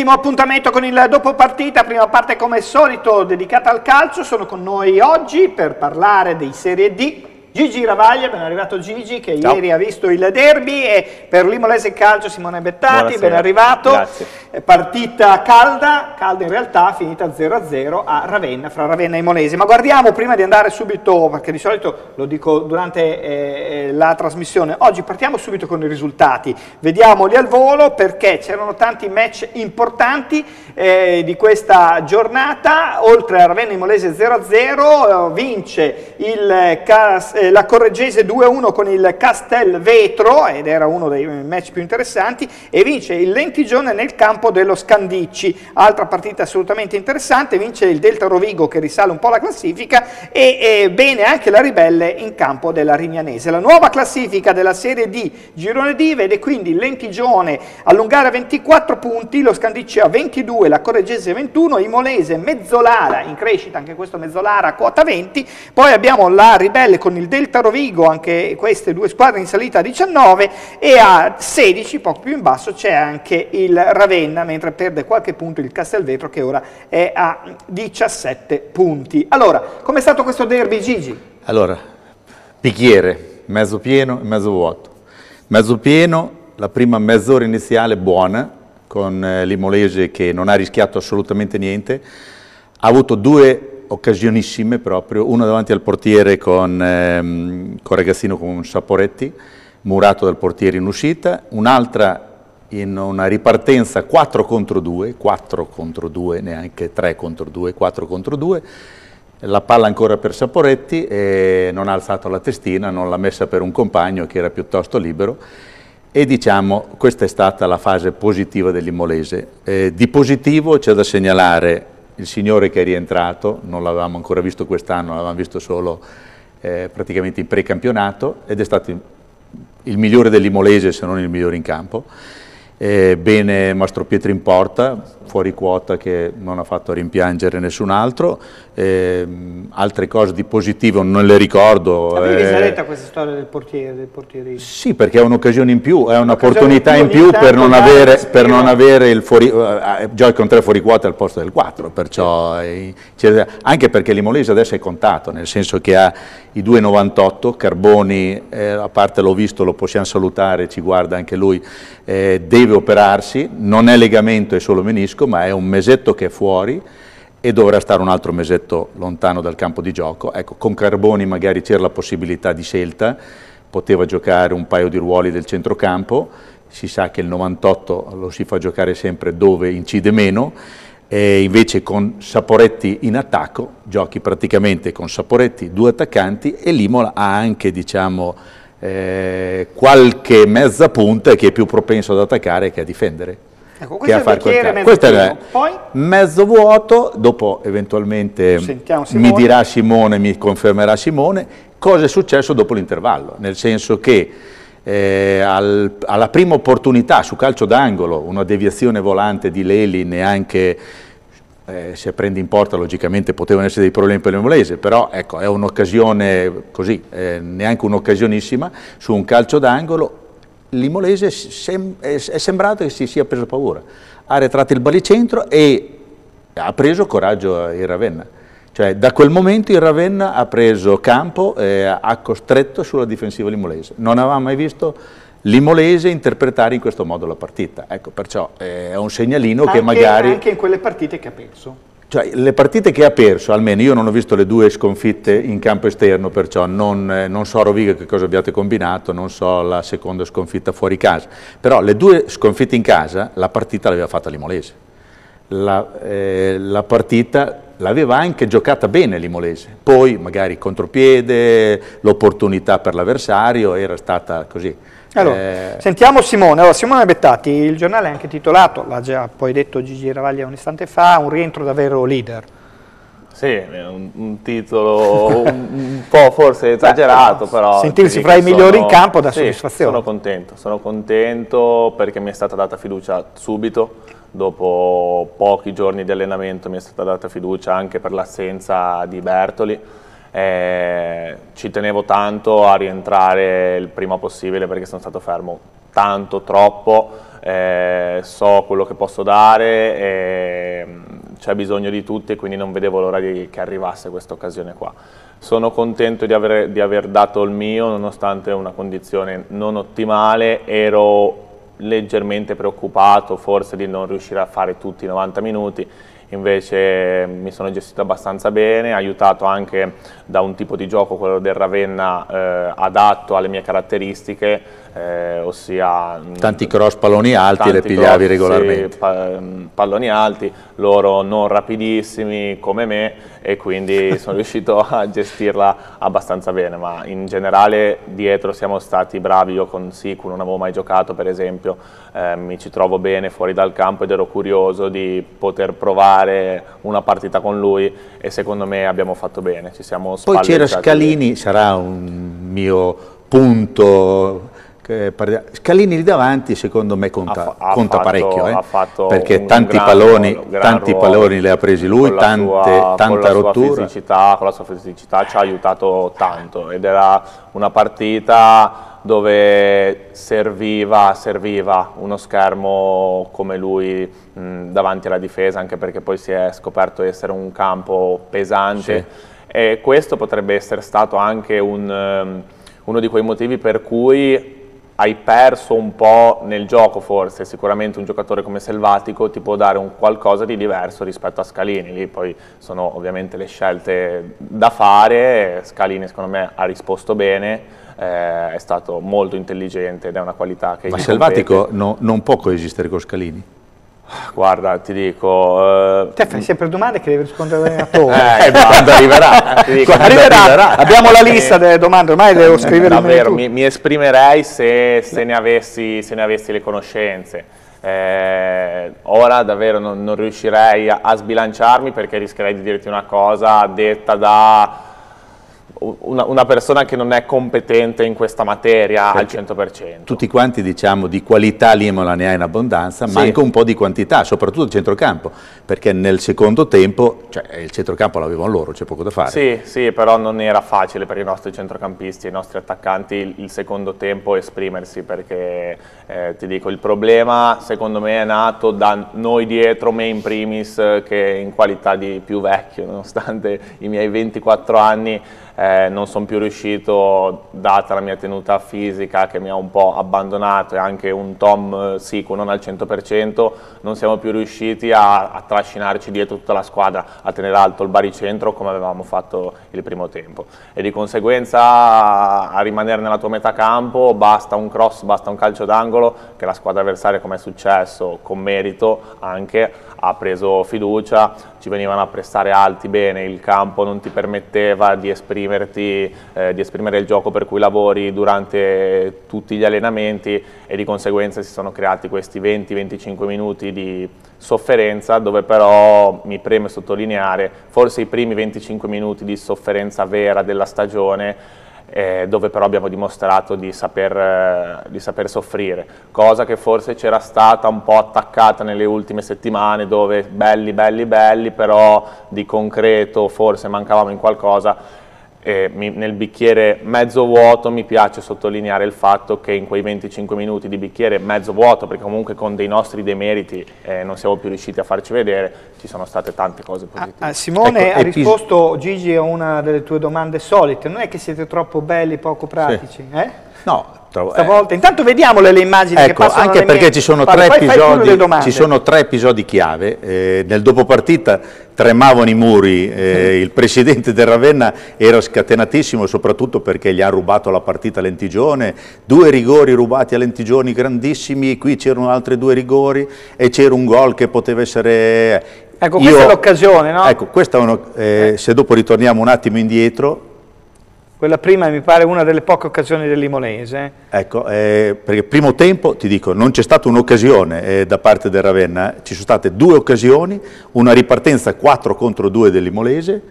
Settimo appuntamento con il dopo partita, prima parte come al solito dedicata al calcio, sono con noi oggi per parlare dei Serie D, Gigi Ravaglia, ben arrivato Gigi che Ciao. ieri ha visto il derby e per l'Imolese Calcio Simone Bettati, Buonasera. ben arrivato. Grazie. Partita calda, calda in realtà, finita 0-0 a Ravenna, fra Ravenna e Imolese. Ma guardiamo prima di andare subito, perché di solito lo dico durante eh, eh, la trasmissione, oggi partiamo subito con i risultati, vediamoli al volo perché c'erano tanti match importanti eh, di questa giornata, oltre a Ravenna e Imolese 0-0, vince il Cas eh, la Correggese 2-1 con il Castelvetro, ed era uno dei match più interessanti, e vince il Lentigione nel campo dello Scandicci, altra partita assolutamente interessante, vince il Delta Rovigo che risale un po' la classifica e, e bene anche la Ribelle in campo della Rignanese. La nuova classifica della Serie D Girone D vede quindi il Lentigione allungare a 24 punti, lo Scandicci a 22, la Correggese 21, Imolese Mezzolara in crescita, anche questo Mezzolara a quota 20, poi abbiamo la Ribelle con il Delta Rovigo, anche queste due squadre in salita a 19 e a 16, poco più in basso, c'è anche il Ravenna, mentre perde qualche punto il Castelvetro che ora è a 17 punti. Allora, com'è stato questo derby Gigi? Allora, bicchiere, mezzo pieno e mezzo vuoto. Mezzo pieno, la prima mezz'ora iniziale buona, con eh, l'Imolese che non ha rischiato assolutamente niente, ha avuto due occasionissime proprio, una davanti al portiere con, ehm, con Ragazzino con Saporetti, murato dal portiere in uscita, un'altra in una ripartenza 4 contro 2, 4 contro 2, neanche 3 contro 2, 4 contro 2, la palla ancora per Saporetti e non ha alzato la testina, non l'ha messa per un compagno che era piuttosto libero. E diciamo questa è stata la fase positiva dell'Imolese. Eh, di positivo c'è da segnalare il signore che è rientrato, non l'avevamo ancora visto quest'anno, l'avevamo visto solo eh, praticamente in precampionato ed è stato il migliore dell'Imolese se non il migliore in campo. Eh, bene Mastro Pietro in porta, fuori quota che non ha fatto rimpiangere nessun altro, eh, altre cose di positivo non le ricordo. Eh, risaletta questa storia del portiere? Del? Sì, perché è un'occasione in più, è un'opportunità in più per non, avere, per non, avere, il fuori, eh, giochi con tre fuori quota al posto del 4, perciò, eh, anche perché l'Imolese adesso è contato, nel senso che ha i 2,98, Carboni, eh, a parte l'ho visto, lo possiamo salutare, ci guarda anche lui, eh, deve operarsi, non è legamento, è solo menisco, ma è un mesetto che è fuori e dovrà stare un altro mesetto lontano dal campo di gioco. Ecco, con Carboni magari c'era la possibilità di scelta, poteva giocare un paio di ruoli del centrocampo, si sa che il 98 lo si fa giocare sempre dove incide meno, e invece con Saporetti in attacco, giochi praticamente con Saporetti, due attaccanti e l'Imola ha anche diciamo, eh, qualche mezza punta che è più propenso ad attaccare che a difendere. Ecco, questo che è il bicchiere mezzo Questo è Poi? mezzo vuoto, dopo eventualmente mi dirà Simone, mi confermerà Simone, cosa è successo dopo l'intervallo, nel senso che eh, al, alla prima opportunità su calcio d'angolo, una deviazione volante di Leli neanche eh, se prende in porta logicamente potevano essere dei problemi per l'Emolese, però ecco, è un'occasione così, eh, neanche un'occasionissima, su un calcio d'angolo l'Imolese sem è sembrato che si sia preso paura, ha retrato il balicentro e ha preso coraggio il Ravenna. Cioè, da quel momento il Ravenna ha preso campo e ha costretto sulla difensiva l'Imolese. Non avevamo mai visto l'Imolese interpretare in questo modo la partita. Ecco, perciò eh, è un segnalino anche, che magari... Anche in quelle partite che ha perso. Cioè, le partite che ha perso, almeno io non ho visto le due sconfitte in campo esterno, perciò non, eh, non so a Rovigo che cosa abbiate combinato, non so la seconda sconfitta fuori casa, però le due sconfitte in casa, la partita l'aveva fatta l'Imolese. La, eh, la partita l'aveva anche giocata bene l'Imolese, poi magari contropiede, l'opportunità per l'avversario era stata così. Allora, eh... Sentiamo Simone. Allora, Simone Bettati, il giornale è anche titolato, l'ha già poi detto Gigi Ravaglia un istante fa, un rientro davvero leader. Sì, un, un titolo un, un, po' forse esagerato, Beh, però... Sentirsi fra i migliori sono, in campo dà sì, soddisfazione. sono contento, sono contento perché mi è stata data fiducia subito, dopo pochi giorni di allenamento mi è stata data fiducia anche per l'assenza di Bertoli, eh, ci tenevo tanto a rientrare il prima possibile perché sono stato fermo tanto, troppo, eh, so quello che posso dare, e, mm, c'è bisogno di tutti e quindi non vedevo l'ora che arrivasse questa occasione qua. Sono contento di aver, di aver dato il mio nonostante una condizione non ottimale, ero leggermente preoccupato forse di non riuscire a fare tutti i 90 minuti, invece mi sono gestito abbastanza bene, aiutato anche da un tipo di gioco, quello del Ravenna, eh, adatto alle mie caratteristiche, eh, ossia... Mm, tanti cross palloni alti le pigliavi cross, regolarmente. Sì, palloni alti, loro non rapidissimi come me e quindi sono riuscito a gestirla abbastanza bene, ma in generale dietro siamo stati bravi, io con Siku non avevo mai giocato per esempio, eh, mi ci trovo bene fuori dal campo ed ero curioso di poter provare una partita con lui e secondo me abbiamo fatto bene, ci siamo Poi c'era Scalini, sarà un mio punto Scalini lì davanti secondo me conta, ha, conta fatto, parecchio, eh? perché tanti, gran, palloni, tanti palloni le ha presi lui, tante, sua, tanta con rottura. Fisicità, con la sua fisicità ci ha aiutato tanto ed era una partita dove serviva, serviva uno schermo come lui mh, davanti alla difesa, anche perché poi si è scoperto essere un campo pesante sì. e questo potrebbe essere stato anche un, um, uno di quei motivi per cui hai perso un po' nel gioco forse, sicuramente un giocatore come Selvatico ti può dare un qualcosa di diverso rispetto a Scalini, lì poi sono ovviamente le scelte da fare, Scalini secondo me ha risposto bene, eh, è stato molto intelligente ed è una qualità che... Ma Selvatico no, non può coesistere con Scalini? Guarda, ti dico... Uh... Te fai sempre domande che devi rispondere all'allenatore. eh, quando arriverà. Dico, quando arriverà. arriverà. Abbiamo la lista delle domande, ormai devo scrivere Davvero, mi, mi, esprimerei se, se, ne avessi, se, ne avessi, le conoscenze. Eh, ora davvero non, non riuscirei a, a sbilanciarmi perché rischierei di dirti una cosa detta da una, una, persona che non è competente in questa materia Perché al 100%. Tutti quanti diciamo di qualità l'Imola ne ha in abbondanza, sì. ma anche un po' di quantità, soprattutto il centrocampo, perché nel secondo tempo, cioè il centrocampo l'avevano loro, c'è poco da fare. Sì, sì, però non era facile per i nostri centrocampisti, i nostri attaccanti il, il secondo tempo esprimersi, perché eh, ti dico, il problema secondo me è nato da noi dietro, me in primis, che in qualità di più vecchio, nonostante i miei 24 anni, eh, non sono più riuscito, data la mia tenuta fisica che mi ha un po' abbandonato e anche un Tom Sico non al 100%, non siamo più riusciti a, a, trascinarci dietro tutta la squadra, a tenere alto il baricentro come avevamo fatto il primo tempo. E di conseguenza a rimanere nella tua metà campo basta un cross, basta un calcio d'angolo che la squadra avversaria, come è successo, con merito anche, ha preso fiducia, ci venivano a prestare alti bene, il campo non ti permetteva di esprimerti, eh, di esprimere il gioco per cui lavori durante tutti gli allenamenti e di conseguenza si sono creati questi 20-25 minuti di sofferenza dove però mi preme sottolineare forse i primi 25 minuti di sofferenza vera della stagione eh, dove però abbiamo dimostrato di saper, eh, di saper, soffrire, cosa che forse c'era stata un po' attaccata nelle ultime settimane dove belli, belli, belli, però di concreto forse mancavamo in qualcosa eh, mi, nel bicchiere mezzo vuoto mi piace sottolineare il fatto che in quei 25 minuti di bicchiere mezzo vuoto, perché comunque con dei nostri demeriti eh, non siamo più riusciti a farci vedere, ci sono state tante cose positive. Ah, ah, Simone ecco, ha risposto Gigi a una delle tue domande solite, non è che siete troppo belli, poco pratici? Sì. Eh? No, Trovo, Stavolta, eh. intanto vediamole le immagini ecco, che anche perché mie... ci, sono episodi, ci sono, tre episodi, chiave. Eh, nel dopopartita tremavano i muri, eh, mm. il presidente del Ravenna era scatenatissimo soprattutto perché gli ha rubato la partita a Lentigione, due rigori rubati a Lentigioni grandissimi, qui c'erano altri due rigori e c'era un gol che poteva essere... Ecco, questa Io, è l'occasione, no? Ecco, questa è uno, eh, se dopo ritorniamo un attimo indietro, quella prima mi pare una delle poche occasioni del Limonese. Ecco, eh, perché primo tempo, ti dico, non c'è stata un'occasione eh, da parte del Ravenna, ci sono state due occasioni, una ripartenza 4 contro 2 del Limolese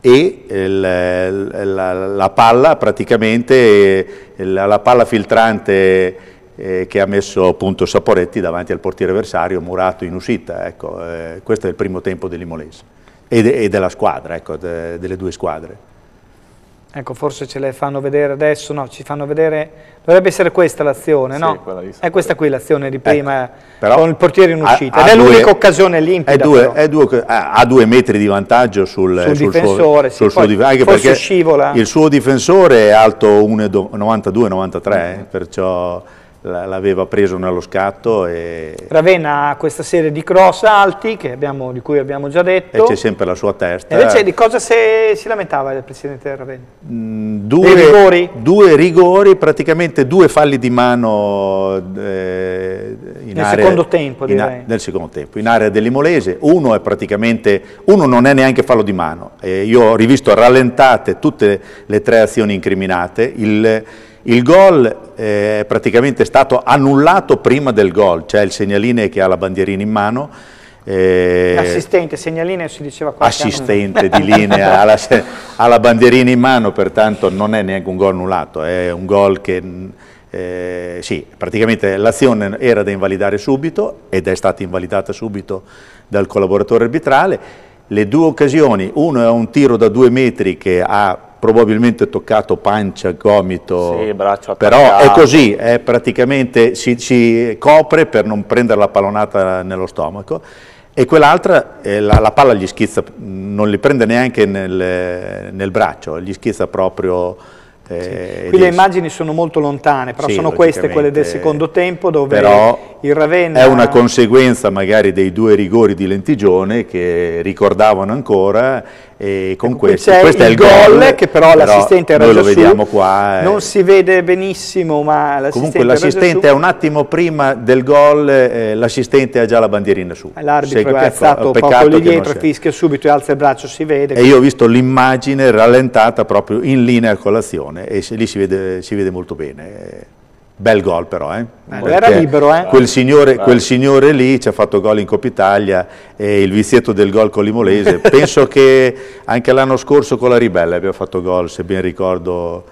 e il, la, la, palla praticamente, la, la palla filtrante eh, che ha messo appunto Saporetti davanti al portiere avversario, murato in uscita. Ecco, eh, questo è il primo tempo del Limolese e, de, e della squadra, ecco, de, delle due squadre. Ecco, forse ce le fanno vedere adesso, no, ci fanno vedere, dovrebbe essere questa l'azione, Sì, no? È questa qui l'azione di prima, Ecco, con il portiere in ha- uscita, ha ed è l'unica occasione limpida. È due, è due- ha ha due metri di vantaggio sul, Sul sul difensore, suo, sì, sul suo anche perché scivola. il suo difensore è alto 1,92-93, eh, perciò la- l'aveva preso nello scatto e, Ravenna ha questa serie di cross alti che abbiamo- di cui abbiamo già e detto. c'è sempre la sua testa. E invece di cosa si lamentava il presidente Ravenna? Mm, due, rigori? due rigori, praticamente due falli di mano eh, in Nel area- secondo tempo, in nel secondo tempo, in area dell'Imolese. Uno è praticamente, uno non è neanche fallo di mano. Eh, io ho rivisto rallentate tutte le tre azioni incriminate. Il, il gol eh, è praticamente stato annullato prima del gol, c'è il segnaline che ha la bandierina in mano. eh, Assistente, segnaline si diceva anno fa. assistente di linea alla, alla bandierina in mano, pertanto non è neanche un gol annullato, è un gol che eh, sì, praticamente l'azione era da invalidare subito ed è stata invalidata subito dal collaboratore arbitrale. Le due occasioni, uno è un tiro da due metri che ha probabilmente toccato pancia, gomito, Sì, però è così, è praticamente si, si copre per non prendere la pallonata nello stomaco e quell'altra, eh, la, la palla gli schizza, non li prende neanche nel, nel braccio, gli schizza proprio... eh, Qui le immagini sono molto lontane, però Sì, sono queste quelle del secondo tempo dove però il Ravenna... È una conseguenza magari dei due rigori di Lentigione che ricordavano ancora e con Ecco, questo, questo è il gol che però, l'assistente era lo su, vediamo qua. eh. non si vede benissimo ma l'assistente Comunque l'assistente su. è un attimo prima del gol, eh, l'assistente ha già la bandierina su. l'arbitro è ecco, piazzato peccato poco lì dietro, fischia subito e alza il braccio, si vede. E io ho visto l'immagine rallentata proprio in linea con l'azione e lì si vede, si vede molto bene. Bel gol però, eh? Bello, era libero, eh? Quel signore, quel signore lì ci ha fatto gol in Coppa Italia e il vizietto del gol con l'Imolese. Penso che anche l'anno scorso con la Ribelle abbia fatto gol, se ben ricordo,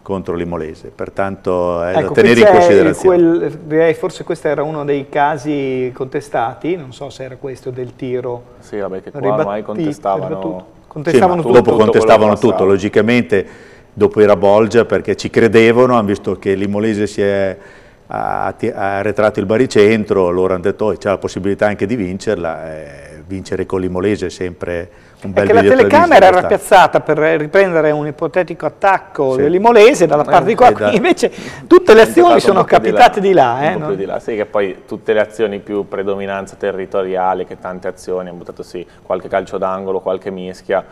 contro l'Imolese. Pertanto è Ecco, da tenere in considerazione. quel- direi forse questo era uno dei casi contestati, non so se era questo del tiro Sì, vabbè, che qua ribatti- ormai contestavano... ribattuto. Sì, Contestavano ma tutto. dopo tutto contestavano tutto, passava. logicamente dopo era Bolgia perché ci credevano, hanno visto che l'Imolese si è ha, arretrato il baricentro, loro hanno detto oh, c'è la possibilità anche di vincerla, eh, vincere con l'Imolese è sempre un È bel che la biglietto da telecamera era piazzata per riprendere un ipotetico attacco Sì. dell'Imolese dalla parte di qua, e da- invece tutte le azioni sono capitate di là. un eh, po' no? di là. Sì, che poi tutte le azioni più predominanza territoriale, che tante azioni, hanno buttato sì, qualche calcio d'angolo, qualche mischia,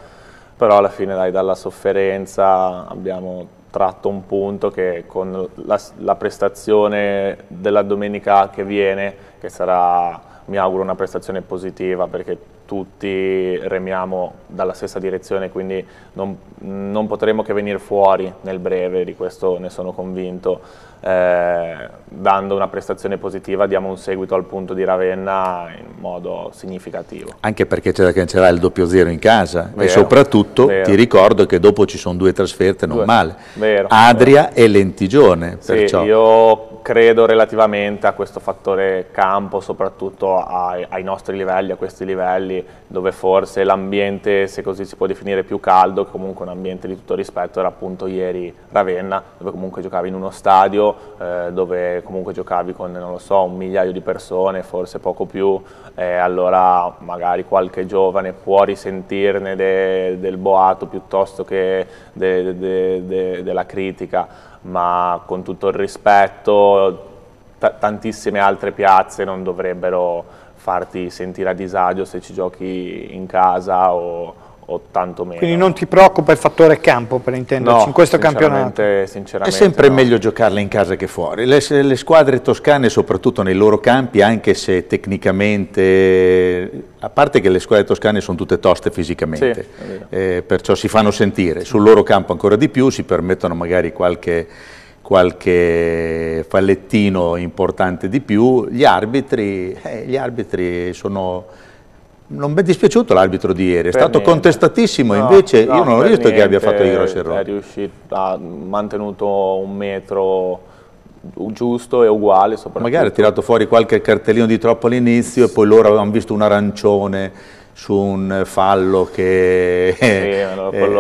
però alla fine dai, dalla sofferenza abbiamo tratto un punto che con la, la prestazione della domenica che viene, che sarà, mi auguro, una prestazione positiva, perché tutti remiamo dalla stessa direzione, quindi non, non potremo che venire fuori nel breve, di questo ne sono convinto. Eh, dando una prestazione positiva diamo un seguito al punto di Ravenna in modo significativo. Anche perché c'è da cancellare il doppio zero in casa Vero, e soprattutto vero. ti ricordo che dopo ci sono due trasferte non Due, male, vero, Adria e Lentigione, Sì, perciò io credo relativamente a questo fattore campo, soprattutto ai, ai nostri livelli, a questi livelli, dove forse l'ambiente, se così si può definire, più caldo, comunque un ambiente di tutto rispetto, era appunto ieri Ravenna, dove comunque giocavi in uno stadio, eh, dove comunque giocavi con, non lo so, un migliaio di persone, forse poco più, eh, allora magari qualche giovane può risentirne de- del boato piuttosto che de- de- de- della critica, ma con tutto il rispetto, ta- tantissime altre piazze non dovrebbero farti sentire a disagio se ci giochi in casa o, o tanto meno. Quindi non ti preoccupa il fattore campo, per intenderci, No, in questo campionato. sinceramente- È sinceramente sempre no. meglio giocarle in casa che fuori. Le, le squadre toscane, soprattutto nei loro campi, anche se tecnicamente, a parte che le squadre toscane sono tutte toste fisicamente, Sì, eh, perciò si fanno sentire. Sul loro campo ancora di più, si permettono magari qualche, qualche fallettino importante di più. Gli arbitri, eh, gli arbitri sono... Non mi è dispiaciuto l'arbitro di ieri, è Per stato niente. contestatissimo, No, invece no, io non ho visto che abbia fatto dei grossi errori. È riuscito, ha mantenuto un metro giusto e uguale soprattutto. Magari ha tirato fuori qualche cartellino di troppo all'inizio e poi loro avevano visto un arancione su un fallo che sì, eh,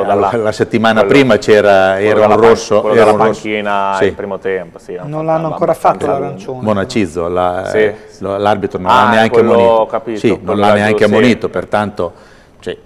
dalla, la settimana quello, prima c'era era un rosso quello era dalla un panchina sì. il primo tempo sì, non l'hanno ancora fatto l'arancione Monacizzo l'arbitro non l'ha neanche ammonito capito, sì, non l'ha neanche ammonito pertanto cioè,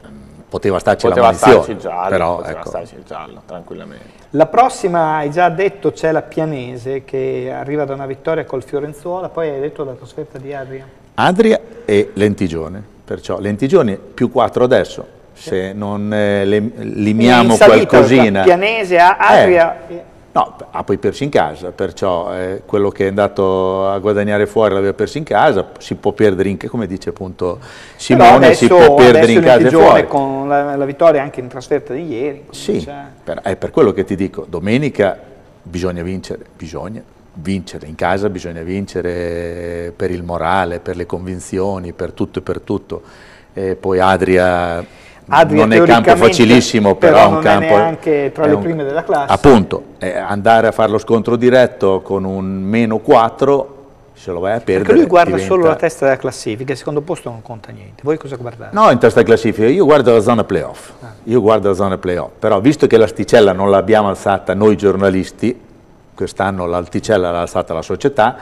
poteva starci poteva la munizione giallo, però poteva ecco. starci il giallo tranquillamente. La prossima hai già detto c'è la Pianese che arriva da una vittoria col Fiorenzuola poi hai detto la trasferta di Adria. Adria e Lentigione perciò Lentigione più 4 adesso se non eh, le, limiamo qualcosina Pianese, Adria eh, No, ha poi perso in casa, perciò eh, quello che è andato a guadagnare fuori l'aveva perso in casa, si può perdere in casa, come dice appunto Simone, adesso, si può perdere in casa e fuori. con la, la, vittoria anche in trasferta di ieri. Sì, per, è per quello che ti dico, domenica bisogna vincere, bisogna vincere in casa, bisogna vincere per il morale, per le convinzioni, per tutto e per tutto. E poi Adria Adria non è campo facilissimo, però, però è un campo... anche tra le un, prime della classe. Appunto, andare a fare lo scontro diretto con un meno 4, se lo vai a perdere... Perché lui guarda diventa... solo la testa della classifica, il secondo posto non conta niente. Voi cosa guardate? No, in testa classifica, io guardo la zona playoff, ah. io guardo la zona playoff, però visto che l'asticella non l'abbiamo alzata noi giornalisti, quest'anno l'alticella l'ha alzata la società,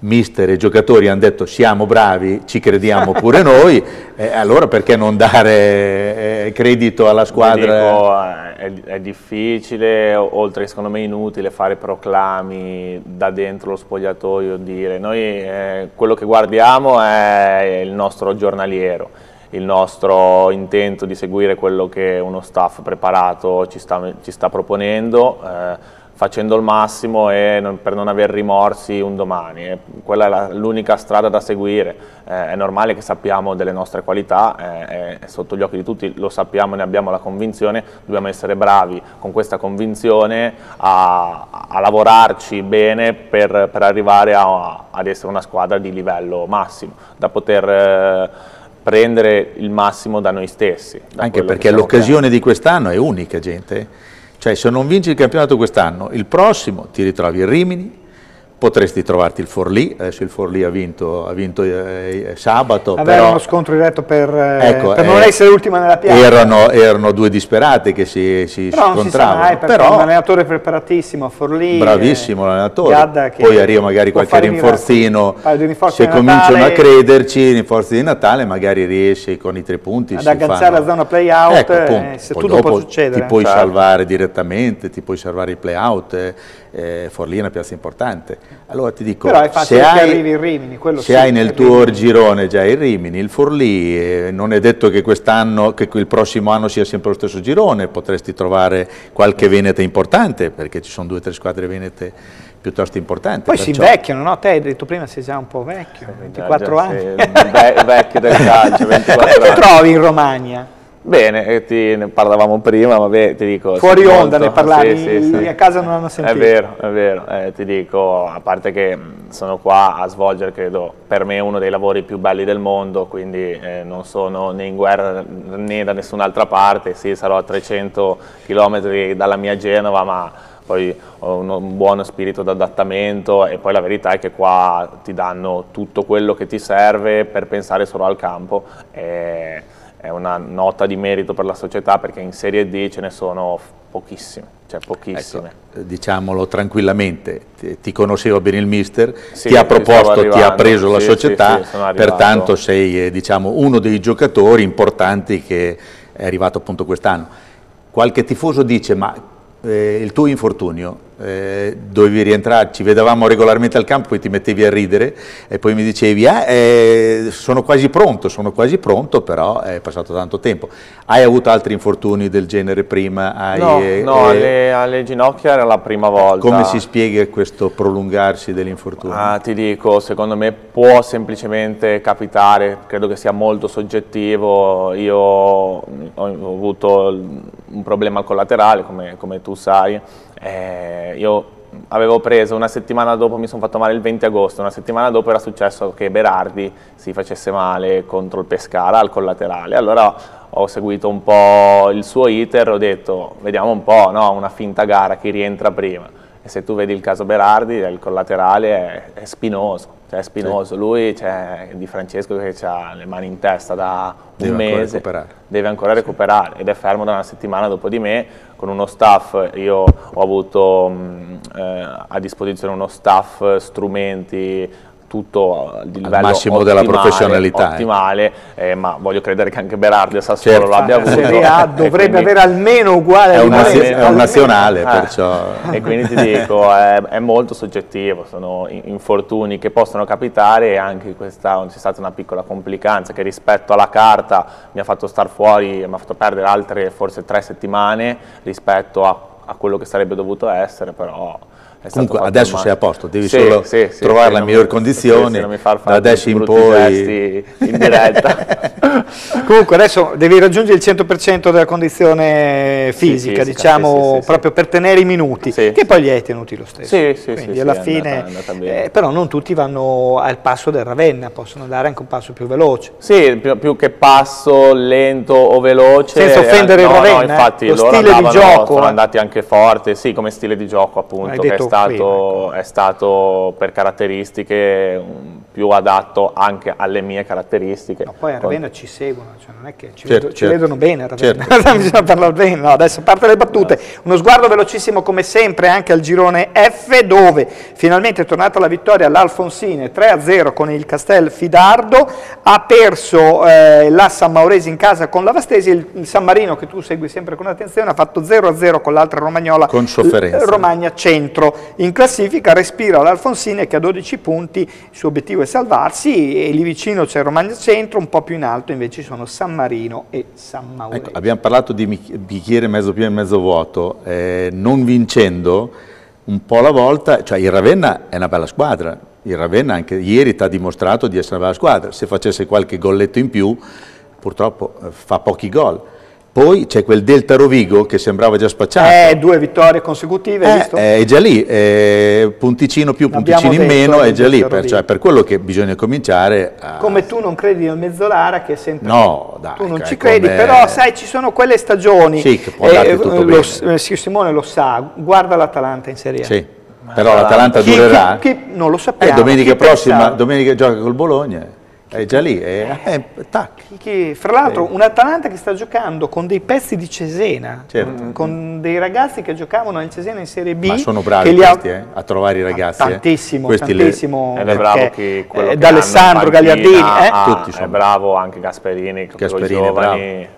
mister e giocatori hanno detto siamo bravi, ci crediamo pure noi, eh, allora perché non dare eh, credito alla squadra? Dico, è, è, difficile, oltre che secondo me inutile, fare proclami da dentro lo spogliatoio, dire noi eh, quello che guardiamo è il nostro giornaliero, il nostro intento di seguire quello che uno staff preparato ci sta, ci sta proponendo eh, facendo il massimo e non, per non avere rimorsi un domani. E quella è l'unica strada da seguire. Eh, è normale che sappiamo delle nostre qualità, eh, è sotto gli occhi di tutti, lo sappiamo e ne abbiamo la convinzione, dobbiamo essere bravi con questa convinzione a, a lavorarci bene per, per arrivare a, ad essere una squadra di livello massimo, da poter... Eh, prendere il massimo da noi stessi. Da Anche perché l'occasione di quest'anno è unica, gente. Cioè se non vinci il campionato quest'anno, il prossimo ti ritrovi a Rimini, potresti trovarti il Forlì, adesso il Forlì ha vinto, ha vinto eh, sabato. Avere però, uno scontro diretto per, eh, ecco, per non eh, essere l'ultima nella piazza. Erano, erano, due disperate che si, si però scontravano. Non si mai, però un allenatore preparatissimo, Forlì. Bravissimo l'allenatore, poi arriva magari qualche rinforzino, se cominciano a crederci, rinforzi di Natale magari riesci con i tre punti. Ad agganciare la zona play out, ecco, eh, se tutto può succedere. Ti puoi certo. salvare direttamente, ti puoi salvare i play out, eh, eh, Forlì è una piazza importante. Allora ti dico, Però è facile se hai, arrivi in Rimini, se sì, hai nel tuo Rimini. girone già il Rimini, il Forlì, eh, non è detto che quest'anno, che il prossimo anno sia sempre lo stesso girone, potresti trovare qualche Veneta importante, perché ci sono due o tre squadre Venete piuttosto importanti. Poi perciò... si invecchiano, no? Te hai detto prima sei già un po' vecchio, 24 già, anni. Sì, vecchio del calcio, 24 Come ti trovi in Romagna? Bene, ti, ne parlavamo prima, vabbè, ti dico... Fuori onda molto, ne parlavi, sì, sì, sì. a casa non hanno sentito. È vero, è vero, eh, ti dico, a parte che sono qua a svolgere, credo, per me uno dei lavori più belli del mondo, quindi eh, non sono né in guerra né da nessun'altra parte, sì, sarò a 300 km dalla mia Genova, ma poi ho un, un buono spirito d'adattamento e poi la verità è che qua ti danno tutto quello che ti serve per pensare solo al campo. E, è una nota di merito per la società perché in Serie D ce ne sono pochissime, cioè pochissime. Ecco, diciamolo tranquillamente, ti, ti, conoscevo bene il mister, sì, ti ha proposto, ti ha preso la società, sì, sì, pertanto sei eh, diciamo, uno dei giocatori importanti che è arrivato appunto quest'anno. Qualche tifoso dice ma eh, il tuo infortunio eh, dovevi rientrare, ci vedevamo regolarmente al campo, poi ti mettevi a ridere e poi mi dicevi ah, eh, sono quasi pronto, sono quasi pronto, però è passato tanto tempo. Hai avuto altri infortuni del genere prima? Hai, no, eh, no alle, alle, ginocchia era la prima volta. Come si spiega questo prolungarsi dell'infortunio? Ah, ti dico, secondo me può semplicemente capitare, credo che sia molto soggettivo, io ho avuto un problema al collaterale, come, come tu sai, eh, io avevo preso una settimana dopo, mi sono fatto male il 20 agosto, una settimana dopo era successo che Berardi si facesse male contro il Pescara al collaterale, allora ho seguito un po' il suo iter, ho detto vediamo un po', no? una finta gara, chi rientra prima. e se tu vedi il caso Berardi, il collaterale è, è spinoso, cioè è spinoso. Sì. Lui, cioè, Di Francesco che ha le mani in testa da un deve mese, ancora deve ancora recuperare ed è fermo da una settimana dopo di me con uno staff, io ho avuto mh, eh, a disposizione uno staff, strumenti, tutto di livello massimo ottimale, della professionalità. Eh. Ottimale, eh. Eh, ma voglio credere che anche Berardi a Sassuolo certo. l'abbia avuto. Serie A dovrebbe quindi, avere almeno uguale è un, è un nazionale, eh. perciò. E quindi ti dico, è, è, molto soggettivo, sono infortuni che possono capitare e anche questa c'è stata una piccola complicanza che rispetto alla carta mi ha fatto star fuori, mi ha fatto perdere altre forse tre settimane rispetto a, a quello che sarebbe dovuto essere, però Comunque adesso sei a posto, devi sì, solo sì, sì, trovare le migliori condizioni, da adesso in poi... in diretta. Comunque adesso devi raggiungere il 100% della condizione fisica, diciamo, proprio per tenere i minuti, che poi li hai tenuti lo stesso. Sì, sì, Quindi alla fine, andata, andata eh, però non tutti vanno al passo del Ravenna, possono andare anche un passo più veloce. Sì, più, più che passo lento o veloce. Senza offendere eh, il Ravenna, no, infatti lo loro stile andavano, di gioco. Sono eh. andati anche forte, sì, come stile di gioco appunto, che è stato, è stato, per caratteristiche più adatto anche alle mie caratteristiche. Ma poi a Ravenna ci seguono, cioè non è che ci, certo, vedo, certo. ci vedono bene a Ravenna, certo. bisogna parlare bene, no, adesso parte le battute, no. uno sguardo velocissimo come sempre anche al girone F dove finalmente è tornata la vittoria all'Alfonsine 3-0 con il Castel Fidardo, ha perso eh, la San Mauresi in casa con la Vastesi, il, il, San Marino che tu segui sempre con attenzione ha fatto 0-0 con l'altra Romagnola, con sofferenza. Romagna Centro, in classifica respira l'Alfonsine che ha 12 punti, il suo obiettivo è salvarsi e lì vicino c'è Romagna Centro, un po' più in alto invece sono San Marino e San Maurezio. Ecco, abbiamo parlato di bicchiere mezzo pieno e mezzo vuoto, eh, non vincendo un po' alla volta, cioè il Ravenna è una bella squadra, il Ravenna anche ieri ti ha dimostrato di essere una bella squadra, se facesse qualche golletto in più purtroppo eh, fa pochi gol poi c'è quel Delta Rovigo che sembrava già spacciato. Eh, due vittorie consecutive, eh, visto? È già lì, eh, punticino più, punticino in meno, è già lì, per, cioè, per, quello che bisogna cominciare a... Come tu non credi nel Mezzolara che è sempre... No, dai. Tu non ci credi, però sai, ci sono quelle stagioni... Sì, che può eh, tutto lo, eh, Simone lo sa, guarda l'Atalanta in Serie A. Sì, però l'Atalanta durerà. Chi, chi, non lo sappiamo. Eh, domenica prossima, domenica gioca col Bologna. È già lì, è, è tac. Che, fra l'altro un Atalanta che sta giocando con dei pezzi di Cesena, certo. Mm, con dei ragazzi che giocavano nel Cesena in Serie B. Ma sono bravi questi, ha... eh, a trovare i ragazzi. Ah, tantissimo, eh. tantissimo. Le... Ed è bravo chi, quello eh, D'Alessandro Gagliardini. Eh? Ah, Tutti sono. È bravo anche Gasperini, Gasperini giovani.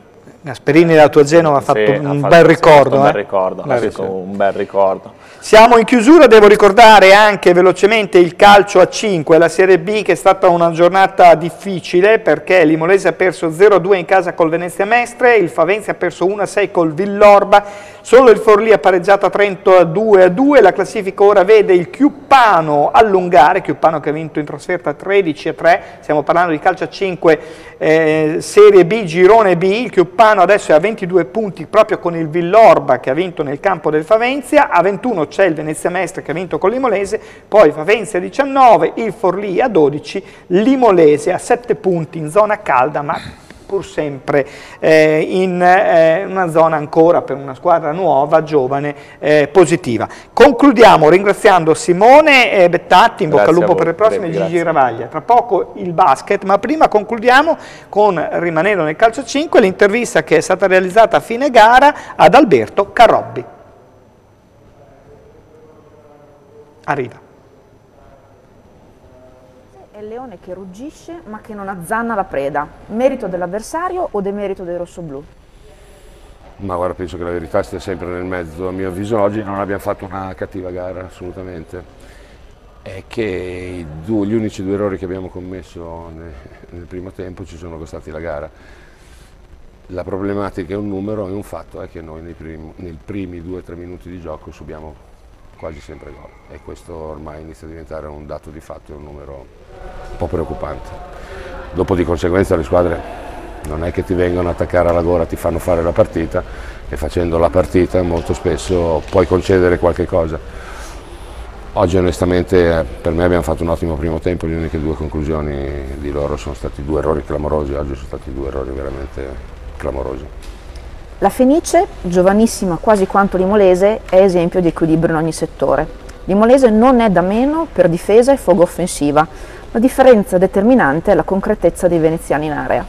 Gasperini della tua Genova ha fatto, sì, un, ha fatto bel ricordo, un, bel ricordo, eh? un bel ricordo. Siamo in chiusura, devo ricordare anche velocemente il calcio a 5, la Serie B che è stata una giornata difficile perché l'Imolese ha perso 0-2 in casa col Venezia Mestre, il Favenzi ha perso 1-6 col Villorba, solo il Forlì ha pareggiato a Trento a 2-2, la classifica ora vede il Chiuppano allungare, Chiuppano che ha vinto in trasferta 13-3, stiamo parlando di calcio a 5 eh, Serie B, Girone B, il Chiuppano adesso è a 22 punti proprio con il Villorba che ha vinto nel campo del Favenzia, a 21 c'è il Venezia Mestre che ha vinto con l'Imolese, poi Favenzia a 19, il Forlì a 12, l'Imolese a 7 punti in zona calda ma pur sempre eh, in eh, una zona ancora per una squadra nuova, giovane, eh, positiva. Concludiamo ringraziando Simone Bettatti, in bocca al lupo per le prossime, Gigi grazie. Ravaglia. Tra poco il basket, ma prima concludiamo con, rimanendo nel calcio 5, l'intervista che è stata realizzata a fine gara ad Alberto Carrobbi. Arriva. È il leone che ruggisce ma che non azzanna la preda. Merito dell'avversario o demerito dei rossoblù? Ma guarda, penso che la verità stia sempre nel mezzo. A mio avviso oggi non abbiamo fatto una cattiva gara, assolutamente. È che due, gli unici due errori che abbiamo commesso nel, nel primo tempo ci sono costati la gara. La problematica è un numero e un fatto è che noi nei primi, nei primi due o tre minuti di gioco subiamo quasi sempre gol e questo ormai inizia a diventare un dato di fatto un numero un po' preoccupante. Dopo di conseguenza le squadre non è che ti vengono a attaccare alla gola, ti fanno fare la partita e facendo la partita molto spesso puoi concedere qualche cosa. Oggi onestamente per me abbiamo fatto un ottimo primo tempo, le uniche due conclusioni di loro sono stati due errori clamorosi, oggi sono stati due errori veramente clamorosi. La Fenice, giovanissima quasi quanto l'Imolese, è esempio di equilibrio in ogni settore. L'Imolese non è da meno per difesa e foga offensiva. La differenza determinante è la concretezza dei veneziani in area.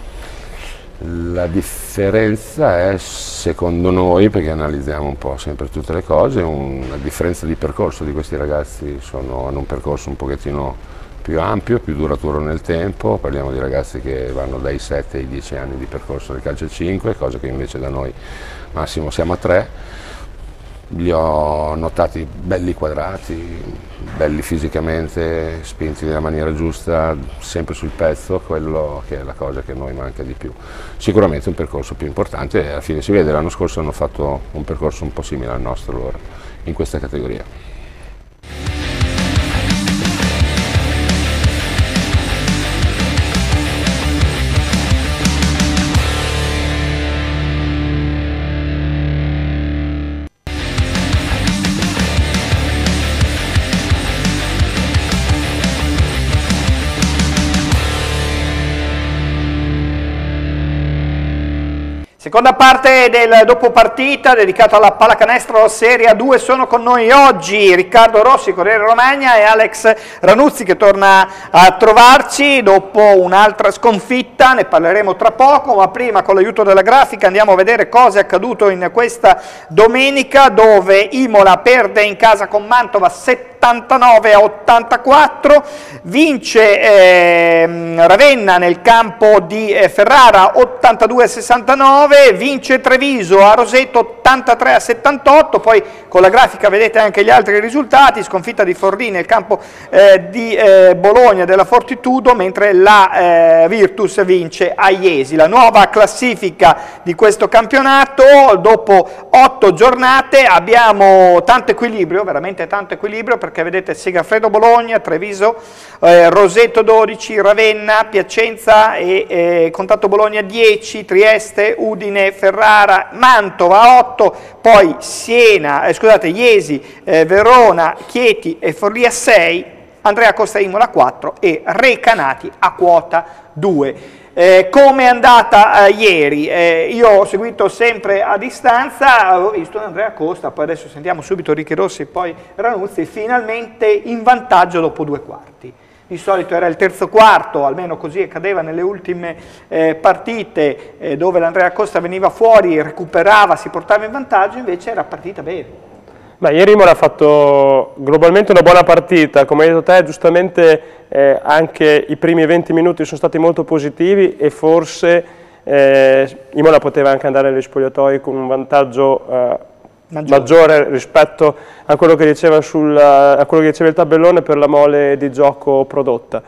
La differenza è, secondo noi, perché analizziamo un po' sempre tutte le cose, una differenza di percorso di questi ragazzi, sono, hanno un percorso un pochettino più ampio, più duraturo nel tempo, parliamo di ragazzi che vanno dai 7 ai 10 anni di percorso nel calcio 5, cosa che invece da noi massimo siamo a 3. Li ho notati belli quadrati, belli fisicamente, spinti nella maniera giusta, sempre sul pezzo, quello che è la cosa che a noi manca di più. Sicuramente un percorso più importante alla fine si vede, l'anno scorso hanno fatto un percorso un po' simile al nostro loro in questa categoria. Seconda parte del dopo partita dedicata alla pallacanestro Serie 2 sono con noi oggi Riccardo Rossi, Corriere Romagna e Alex Ranuzzi che torna a trovarci dopo un'altra sconfitta, ne parleremo tra poco, ma prima con l'aiuto della grafica andiamo a vedere cosa è accaduto in questa domenica dove Imola perde in casa con Mantova 7 79 a 84, vince eh, Ravenna nel campo di eh, Ferrara 82 a 69, vince Treviso a Roseto 83 a 78, poi con la grafica vedete anche gli altri risultati, sconfitta di Forlì nel campo eh, di eh, Bologna della Fortitudo, mentre la eh, Virtus vince a Iesi. La nuova classifica di questo campionato, dopo otto giornate abbiamo tanto equilibrio, veramente tanto equilibrio, perché vedete Segafredo Bologna, Treviso, eh, Roseto 12, Ravenna, Piacenza e eh, Contatto Bologna 10, Trieste, Udine, Ferrara, Mantova 8, poi Siena, eh, scusate, Iesi, eh, Verona, Chieti e Forlì a 6, Andrea Costa Imola 4 e Recanati a quota 2. Eh, come è andata eh, ieri? Eh, io ho seguito sempre a distanza, avevo visto Andrea Costa, poi adesso sentiamo subito Ricchi Rossi e poi Ranuzzi, finalmente in vantaggio dopo due quarti. Di solito era il terzo quarto, almeno così accadeva nelle ultime eh, partite eh, dove l'Andrea Costa veniva fuori, recuperava, si portava in vantaggio, invece era partita bene. Beh, ieri Imola ha fatto globalmente una buona partita, come hai detto te giustamente eh, anche i primi 20 minuti sono stati molto positivi e forse eh, Imola poteva anche andare agli spogliatoi con un vantaggio eh, maggiore. maggiore. rispetto a quello, sul, a quello che diceva il tabellone per la mole di gioco prodotta.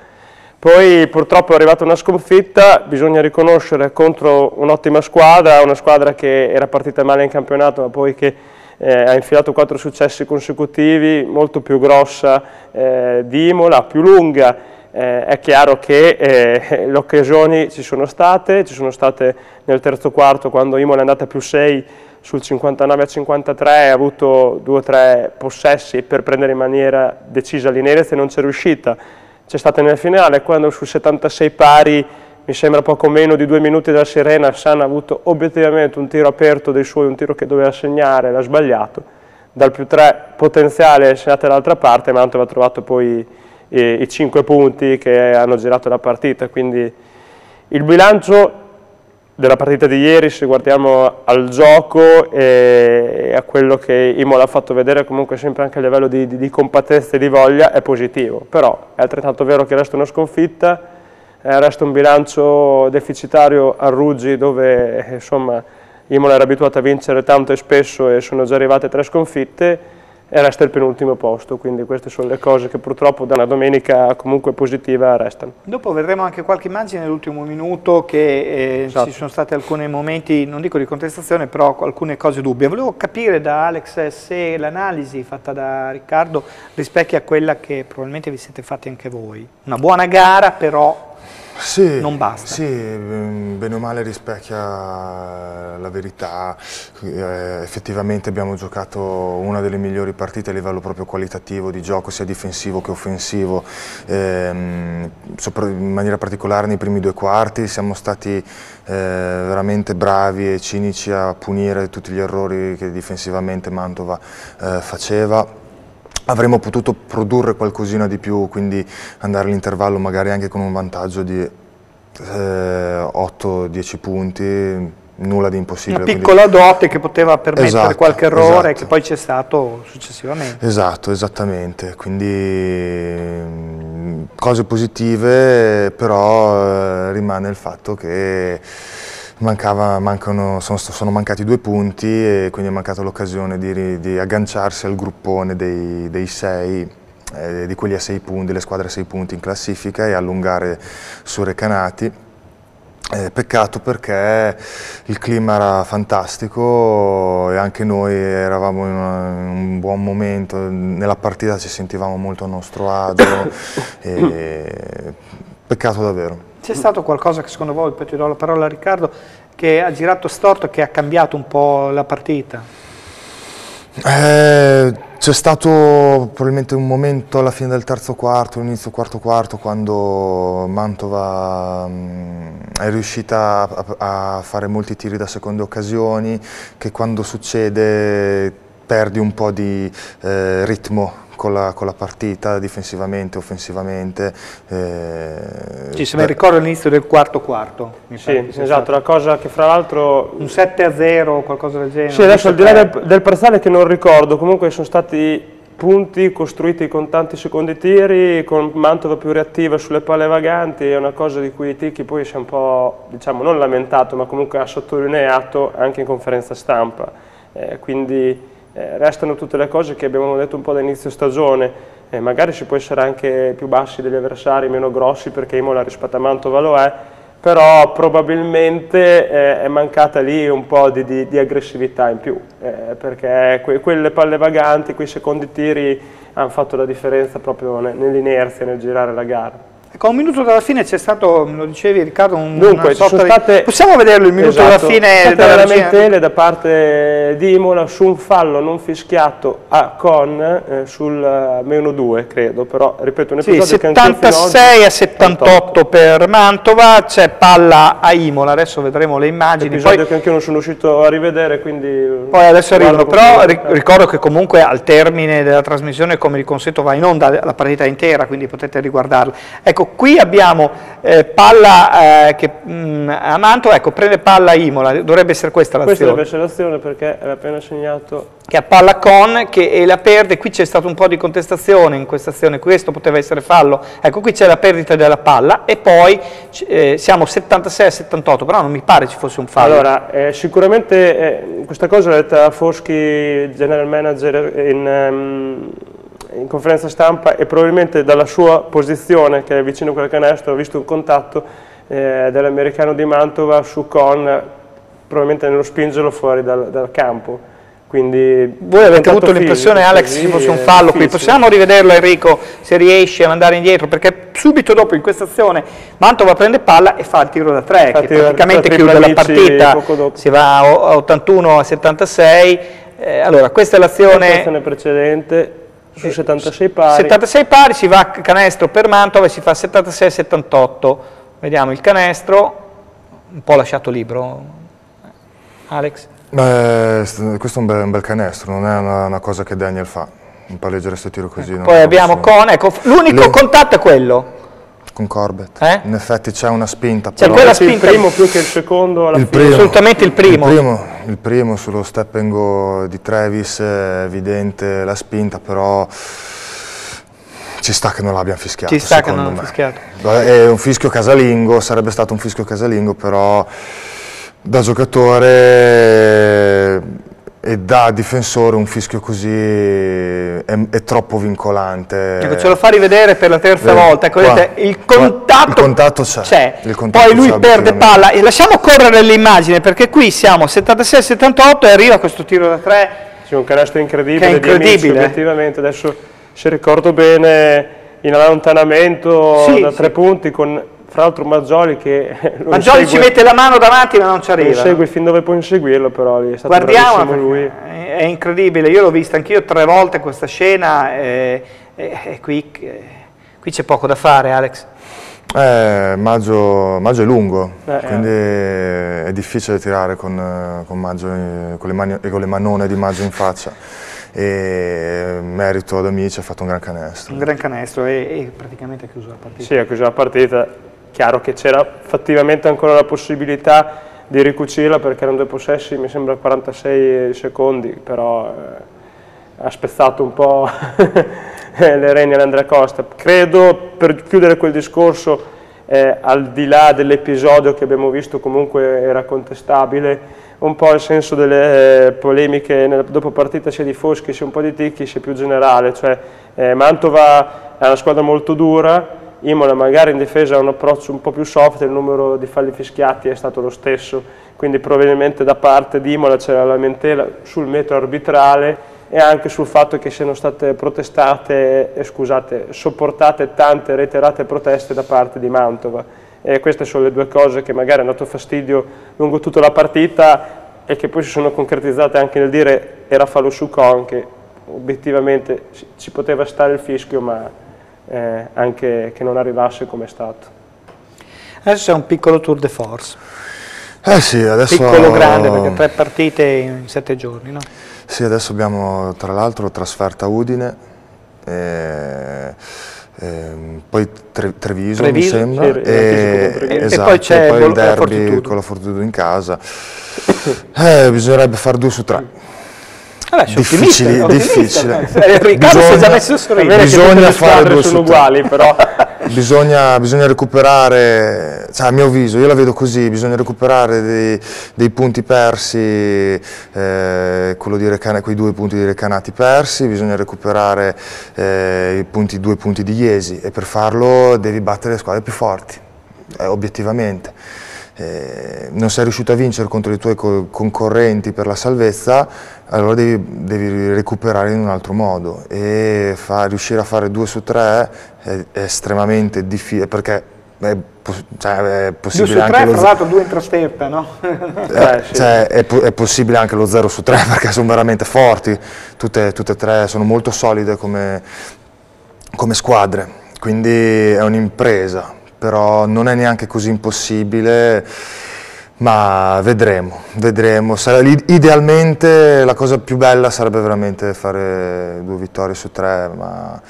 Poi purtroppo è arrivata una sconfitta, bisogna riconoscere contro un'ottima squadra, una squadra che era partita male in campionato ma poi che eh, ha infilato quattro successi consecutivi, molto più grossa eh, di Imola, più lunga, eh, è chiaro che eh, le occasioni ci sono state, ci sono state nel terzo quarto quando Imola è andata più 6 sul 59 a 53, ha avuto due o tre possessi per prendere in maniera decisa l'Inerez e non c'è riuscita. C'è stata nel finale quando sul 76 pari mi sembra poco meno di due minuti dalla sirena, San ha avuto obiettivamente un tiro aperto dei suoi, un tiro che doveva segnare, l'ha sbagliato, dal più tre potenziale segnato dall'altra parte, ma aveva trovato poi i, i cinque punti che hanno girato la partita, quindi il bilancio della partita di ieri, se guardiamo al gioco e a quello che Imola ha fatto vedere comunque sempre anche a livello di, di, di compattezza e di voglia, è positivo, però è altrettanto vero che resta una sconfitta, resta un bilancio deficitario a Ruggi dove insomma, Imola era abituata a vincere tanto e spesso e sono già arrivate tre sconfitte e resta il penultimo posto, quindi queste sono le cose che purtroppo da una domenica comunque positiva restano. Dopo vedremo anche qualche immagine nell'ultimo minuto che eh, esatto. ci sono stati alcuni momenti, non dico di contestazione, però alcune cose dubbie. Volevo capire da Alex se l'analisi fatta da Riccardo rispecchia quella che probabilmente vi siete fatti anche voi. Una buona gara però sì, non basta. Sì, bene o male rispecchia la verità. Eh, effettivamente abbiamo giocato una delle migliori partite a livello proprio qualitativo di gioco, sia difensivo che offensivo, eh, in maniera particolare nei primi due quarti. Siamo stati eh, veramente bravi e cinici a punire tutti gli errori che difensivamente Mantova eh, faceva avremmo potuto produrre qualcosina di più, quindi andare all'intervallo magari anche con un vantaggio di eh, 8-10 punti, nulla di impossibile. Una piccola quindi... dote che poteva permettere esatto, qualche errore esatto. che poi c'è stato successivamente. Esatto, esattamente, quindi mm, cose positive, però eh, rimane il fatto che Mancava, mancano, sono, sono, mancati due punti e quindi è mancata l'occasione di, di, agganciarsi al gruppone dei, dei sei, eh, di quelli a sei punti, le squadre a sei punti in classifica e allungare su Recanati. Eh, peccato perché il clima era fantastico e anche noi eravamo in, una, in un buon momento, nella partita ci sentivamo molto a nostro agio, peccato davvero. C'è stato qualcosa che secondo voi, poi ti do la parola a Riccardo, che ha girato storto, che ha cambiato un po' la partita? Eh, c'è stato probabilmente un momento alla fine del terzo quarto, inizio quarto quarto, quando Mantova mh, mm, è riuscita a, a, fare molti tiri da seconde occasioni, che quando succede perdi un po' di eh, ritmo con la, con la, partita difensivamente, offensivamente. Eh, sì, se mi ricordo l'inizio del quarto quarto. Sì, esatto, la cosa che fra l'altro... Un 7-0 o qualcosa del genere. Sì, adesso al di là del, del parziale che non ricordo, comunque sono stati punti costruiti con tanti secondi tiri, con Mantova più reattiva sulle palle vaganti, è una cosa di cui Ticchi poi si è un po', diciamo, non lamentato, ma comunque ha sottolineato anche in conferenza stampa. Eh, quindi eh, restano tutte le cose che abbiamo detto un po' da inizio stagione, eh, magari si può essere anche più bassi degli avversari, meno grossi perché Imola rispetto a Mantova lo è, però probabilmente eh, è mancata lì un po' di, di, di aggressività in più, eh, perché que quelle palle vaganti, quei secondi tiri hanno fatto la differenza proprio nell'inerzia, nel girare la gara. Ecco, un minuto dalla fine c'è stato, lo dicevi Riccardo, un, Dunque, una state, di... Possiamo vederlo il minuto esatto, dalla fine? Della lamentele da parte di Imola su un fallo non fischiato a Con eh, sul uh, meno 2, credo, però ripeto un episodio sì, 76 a 78 per Mantova, c'è palla a Imola, adesso vedremo le immagini. Episodio poi, che anche io non sono riuscito a rivedere, quindi... Poi adesso arrivano, però ricordo che comunque al termine della trasmissione, come vi consueto, va in onda la partita intera, quindi potete riguardarla. Ecco, Ecco, qui abbiamo eh, palla eh, che, mh, mm, a Mantova, ecco, prende palla Imola, dovrebbe essere questa l'azione. Questa dovrebbe essere l'azione perché era appena segnato. Che ha palla con, che e la perde, qui c'è stato un po' di contestazione in questa azione, questo poteva essere fallo, ecco qui c'è la perdita della palla e poi eh, siamo 76 a 78, però non mi pare ci fosse un fallo. Allora, eh, sicuramente eh, questa cosa l'ha detta Foschi, general manager in... Um, in conferenza stampa e probabilmente dalla sua posizione, che è vicino a quel canestro, ha visto un contatto eh, dell'americano di Mantova su Con, probabilmente nello spingerlo fuori dal, dal campo. Quindi, Voi avete avuto l'impressione, Alex, che fosse un fallo qui. Possiamo rivederlo, Enrico, se riesce a andare indietro? Perché subito dopo, in questa azione, Mantova prende palla e fa il tiro da tre, fa che praticamente chiude la partita. Si va a 81 a 76. Eh, allora, questa è l'azione precedente su 76 pari. 76 pari, si va a canestro per Mantova e si fa 76-78. Vediamo il canestro, un po' lasciato libero. Alex? Beh, questo è un bel, un bel, canestro, non è una, una, cosa che Daniel fa. Un palleggiare questo tiro così. Ecco, poi abbiamo con, ecco, l'unico contatto è quello con Corbett. Eh? In effetti c'è una spinta. C'è quella spinta. Il primo più che il secondo alla il fine. Primo, Assolutamente il primo. il primo. Il primo. sullo step and go di Travis è evidente la spinta, però ci sta che non l'abbiano fischiato. Ci sta che non l'abbiano fischiato. È un fischio casalingo, sarebbe stato un fischio casalingo, però da giocatore e da difensore un fischio così è, è troppo vincolante. Ecco, ce lo fa rivedere per la terza eh, volta. Ecco, vedete, il contatto, il contatto c'è. Poi lui perde palla. E lasciamo correre l'immagine perché qui siamo 76-78 e arriva questo tiro da tre. Sì, un canestro incredibile. Che è incredibile. Amici, Adesso se ricordo bene in allontanamento sì, da tre sì. punti con fra l'altro Maggioli che lo Maggioli insegue, ci mette la mano davanti ma non ci arriva. Lo segue fin dove può inseguirlo però lì è stato Guardiamo, lui. È incredibile, io l'ho vista anch'io tre volte questa scena e, e, e qui, qui c'è poco da fare Alex. Eh, maggio, maggio, è lungo, eh, quindi eh. è difficile tirare con, con, maggio, con, le mani, con le manone di Maggio in faccia e merito ad Amici ha fatto un gran canestro. Un gran canestro e, e praticamente ha chiuso la partita. Sì, ha chiuso la partita, chiaro che c'era fattivamente ancora la possibilità di ricucirla perché erano due possessi, mi sembra 46 secondi, però eh, ha spezzato un po' le reni all'Andrea Costa. Credo, per chiudere quel discorso, eh, al di là dell'episodio che abbiamo visto comunque era contestabile, un po' il senso delle eh, polemiche nel, dopo partita sia di Foschi sia un po' di Ticchi sia più generale, cioè eh, Mantova è una squadra molto dura, Imola magari in difesa ha un approccio un po' più soft, il numero di falli fischiati è stato lo stesso, quindi probabilmente da parte di Imola c'era la lamentela sul metro arbitrale e anche sul fatto che siano state protestate, eh, scusate, sopportate tante reiterate proteste da parte di Mantova. E queste sono le due cose che magari hanno dato fastidio lungo tutta la partita e che poi si sono concretizzate anche nel dire era fallo su Con che obiettivamente ci poteva stare il fischio ma eh, anche che non arrivasse come è stato. Adesso c'è un piccolo tour de force. Eh sì, adesso... Piccolo grande perché tre partite in sette giorni, no? Sì, adesso abbiamo tra l'altro trasferta Udine, e, e, poi Tre, Treviso, Treviso, mi sembra, sì, e, e, esatto, e, poi c'è il derby con la Fortitudo in casa. Eh, bisognerebbe fare due su tre. Vabbè, difficili, difficile. Riccardo si è già messo a sorridere. Bisogna fare due sono uguali, però. bisogna, bisogna, recuperare, cioè, a mio avviso, io la vedo così, bisogna recuperare dei, dei punti persi, eh, Recana, quei due punti di Recanati persi, bisogna recuperare eh, i punti, due punti di Iesi e per farlo devi battere le squadre più forti, eh, obiettivamente. Eh, non sei riuscito a vincere contro i tuoi co concorrenti per la salvezza, allora devi, devi, recuperare in un altro modo. E fa, riuscire a fare due su tre è, è estremamente difficile perché è, cioè, è possibile due su tre, tra l'altro due in trasferta, no? eh, cioè, è, è, possibile anche lo 0 su 3 perché sono veramente forti, tutte, tutte e tre sono molto solide come, come squadre, quindi è un'impresa, però non è neanche così impossibile ma vedremo, vedremo. idealmente la cosa più bella sarebbe veramente fare due vittorie su tre, ma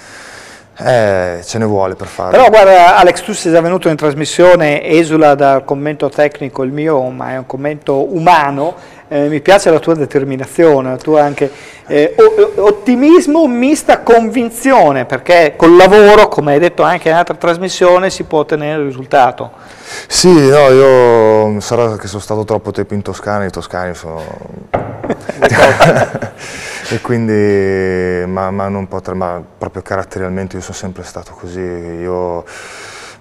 eh, ce ne vuole per farlo. Però guarda Alex, tu sei già venuto in trasmissione, esula dal commento tecnico il mio, ma è un commento umano, eh, mi piace la tua determinazione, la tua anche eh, ottimismo mista convinzione, perché col lavoro, come hai detto anche in altra trasmissione, si può ottenere il risultato. Sì, no, io sarà che sono stato troppo tempo in Toscana, i toscani sono... e quindi, ma, ma non potrei, ma proprio caratterialmente io sono sempre stato così, io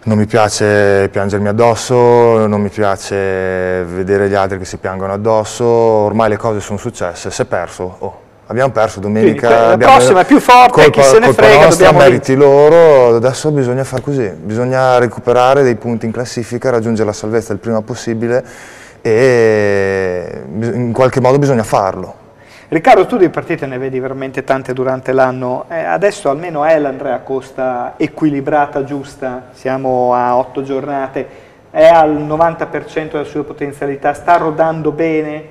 non mi piace piangermi addosso, non mi piace vedere gli altri che si piangono addosso, ormai le cose sono successe, si è perso, oh, abbiamo perso domenica. Quindi, la prossima è più forte, colpa, chi se ne frega, nostra, dobbiamo meriti loro, adesso bisogna fare così, bisogna recuperare dei punti in classifica, raggiungere la salvezza il prima possibile e in qualche modo bisogna farlo. Riccardo, tu di partite ne vedi veramente tante durante l'anno, eh, adesso almeno è l'Andrea Costa equilibrata, giusta, siamo a otto giornate, è al 90% della sua potenzialità, sta rodando bene?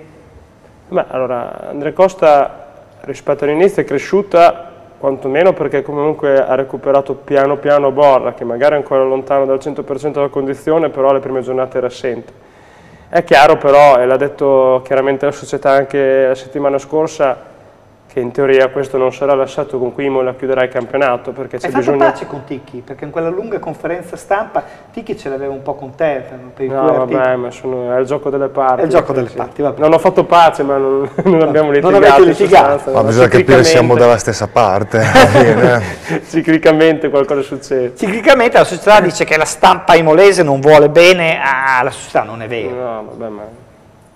Beh, allora, Andrea Costa rispetto all'inizio è cresciuta quantomeno perché comunque ha recuperato piano piano Borra, che magari è ancora lontano dal 100% della condizione, però alle prime giornate era assente. È chiaro però, e l'ha detto chiaramente la società anche la settimana scorsa, che in teoria questo non sarà lasciato con cui Imola chiuderà il campionato perché c'è bisogno... pace con Ticchi perché in quella lunga conferenza stampa Ticchi ce l'aveva un po' con te per i no vabbè ma sono, è il gioco delle parti è il gioco delle sì. parti vabbè. non ho fatto pace ma non, non abbiamo litigato non avete litigato. ma bisogna capire siamo dalla stessa parte ciclicamente qualcosa succede. Ciclicamente la società dice che la stampa imolese non vuole bene alla società non è vero. No vabbè ma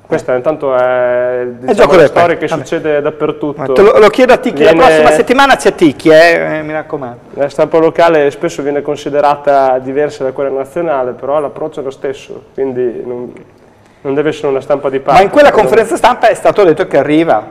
Questa intanto è diciamo, la storia che vabbè. succede dappertutto. Lo, lo chiedo a Ticchi, Viene- la prossima settimana c'è Ticchi, eh, eh, mi raccomando. La stampa locale spesso viene considerata diversa da quella nazionale, però l'approccio è lo stesso, quindi non, non deve essere una stampa di parte. Ma in quella conferenza stampa è stato detto che arriva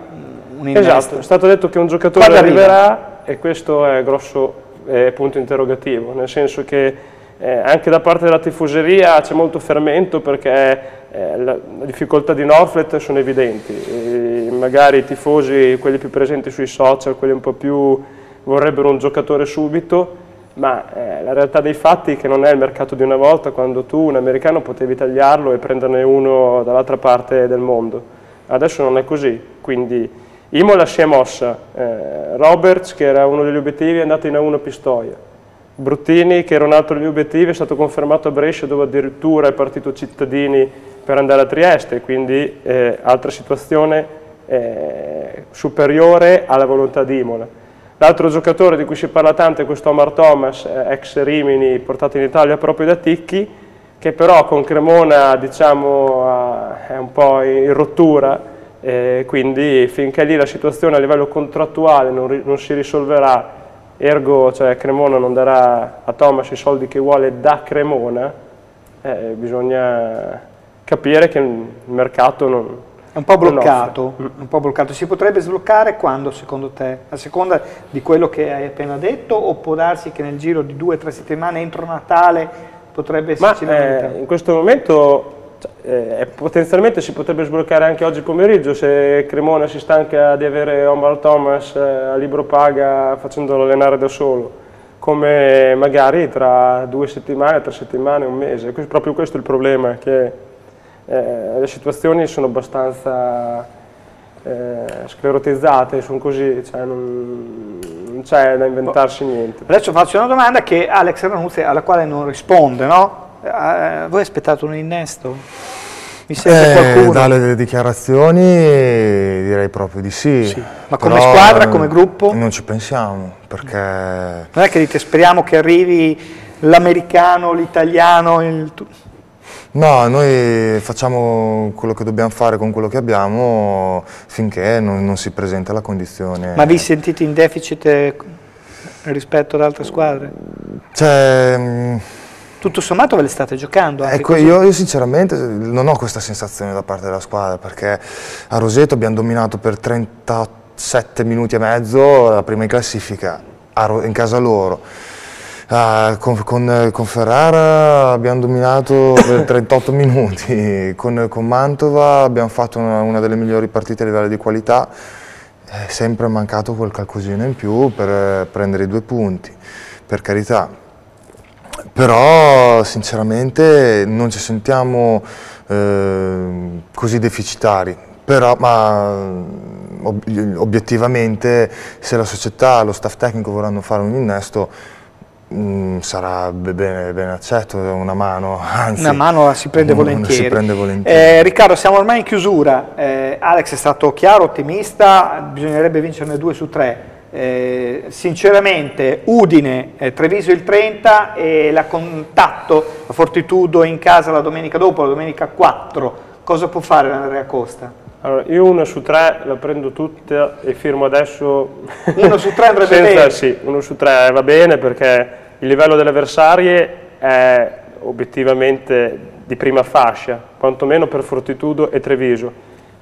un innesto. Esatto, è stato detto che un giocatore Quando arriva? arriverà e questo è grosso eh, punto interrogativo, nel senso che eh, anche da parte della tifoseria c'è molto fermento perché eh, la difficoltà di Norflet sono evidenti, E magari i tifosi, quelli più presenti sui social, quelli un po' più vorrebbero un giocatore subito, ma eh, la realtà dei fatti è che non è il mercato di una volta quando tu un americano potevi tagliarlo e prenderne uno dall'altra parte del mondo. Adesso non è così, quindi Imola si è mossa, eh, Roberts che era uno degli obiettivi è andato in A1 Pistoia, Bruttini che era un altro degli obiettivi è stato confermato a Brescia dove addirittura è partito Cittadini per andare a Trieste, quindi eh, altra situazione eh, superiore alla volontà di Imola. L'altro giocatore di cui si parla tanto è questo Omar Thomas, eh, ex Rimini, portato in Italia proprio da Ticchi, che però con Cremona diciamo, è un po' in rottura, eh, quindi finché lì la situazione a livello contrattuale non, non si risolverà, ergo cioè, Cremona non darà a Thomas i soldi che vuole da Cremona, eh, bisogna capire che il mercato non, È un po' bloccato, offre. un po' bloccato. Si potrebbe sbloccare quando secondo te? A seconda di quello che hai appena detto o può darsi che nel giro di due o tre settimane entro Natale potrebbe Ma esserci novità? eh, in questo momento eh, potenzialmente si potrebbe sbloccare anche oggi pomeriggio se Cremona si stanca di avere Omar Thomas eh, a libro paga facendolo allenare da solo, come magari tra due settimane, tre settimane, un mese. Proprio questo è il problema, che eh, le situazioni sono abbastanza eh, sclerotizzate, sono così, cioè non, non c'è da inventarsi niente. Adesso faccio una domanda che Alex Ranuzzi alla quale non risponde, no? Eh, voi aspettate un innesto? Mi sente Eh, qualcuno? dalle dichiarazioni direi proprio di sì. Ma come Però, squadra, eh, come gruppo? Non ci pensiamo, perché Non è che dite speriamo che arrivi l'americano, l'italiano, il... no, noi facciamo quello che dobbiamo fare con quello che abbiamo finché non, non si presenta la condizione. Ma vi sentite in deficit eh, rispetto ad altre squadre? Cioè, mh, Tutto sommato ve le state giocando Ecco, io, io sinceramente non ho questa sensazione da parte della squadra perché a Roseto abbiamo dominato per 37 minuti e mezzo la prima in classifica in casa loro. Ah, con, con- con Ferrara abbiamo dominato per 38 minuti, con, con Mantova abbiamo fatto una, una delle migliori partite a livello di qualità, è sempre mancato quel qualcosina in più per eh, prendere i due punti, per carità. Però sinceramente non ci sentiamo eh, così deficitari, Però, ma ob- obiettivamente se la società lo staff tecnico vorranno fare un innesto mm, sarà be- bene, bene accetto, una mano, anzi Una mano la si prende volentieri. Si prende volentieri. Eh, Riccardo, siamo ormai in chiusura. Eh, Alex è stato chiaro, ottimista, bisognerebbe vincerne due su tre. Eh, sinceramente, Udine, eh, Treviso il 30 e la contatto a Fortitudo in casa la domenica dopo, la domenica 4. Cosa può fare l'Andrea Costa? Allora, io una su tre la prendo tutta e firmo adesso. Uno su tre andrebbe Senza- bene? Sì, uno su tre va bene perché il livello delle avversarie è obiettivamente di prima fascia, quantomeno per Fortitudo e Treviso.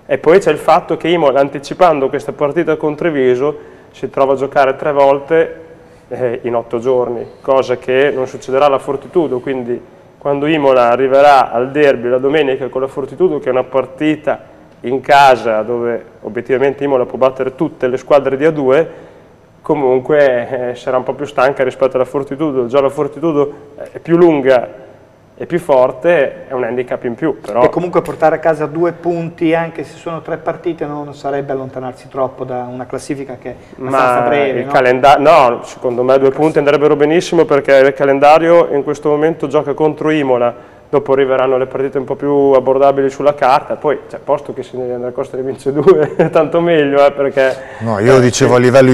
E poi c'è il fatto che Imola, anticipando questa partita con Treviso, si trova a giocare tre volte eh, in otto giorni, cosa che non succederà alla Fortitudo, quindi quando Imola arriverà al derby la domenica con la Fortitudo, che è una partita in casa dove obiettivamente Imola può battere tutte le squadre di A2, comunque eh, sarà un po' più stanca rispetto alla Fortitudo. Già la Fortitudo è più lunga e più forte, è un handicap in più, però E comunque portare a casa due punti, anche se sono tre partite, non sarebbe allontanarsi troppo da una classifica che è abbastanza ma breve. il no? calendario, no, secondo me due punti andrebbero benissimo perché il calendario in questo momento gioca contro Imola, dopo arriveranno le partite un po' più abbordabili sulla carta, poi cioè, posto che se ne Andrea Costa ne vince due, tanto meglio, eh, perché... No, io dicevo a livello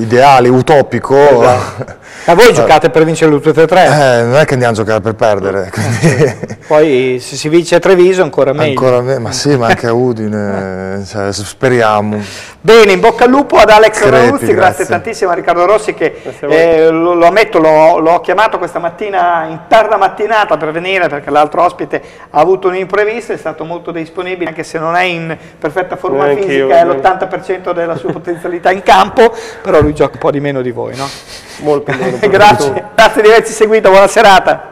ideale, utopico... Esatto. Ma voi giocate per vincere tutte e tre? Eh, non è che andiamo a giocare per perdere. Quindi... Poi se si vince a Treviso ancora meglio. Ancora me ma sì, ma anche a Udine, cioè, speriamo. Bene, in bocca al lupo ad Alex Ranuzzi, grazie. grazie. tantissimo a Riccardo Rossi che eh, lo, lo ammetto, l'ho chiamato questa mattina in tarda mattinata per venire perché l'altro ospite ha avuto un imprevisto, è stato molto disponibile anche se non è in perfetta forma Neanch'io, fisica, è neanche. l'80% della sua potenzialità in campo, però lui gioca un po' di meno di voi, no? Molto, molto grazie, grazie di averci seguito, buona serata.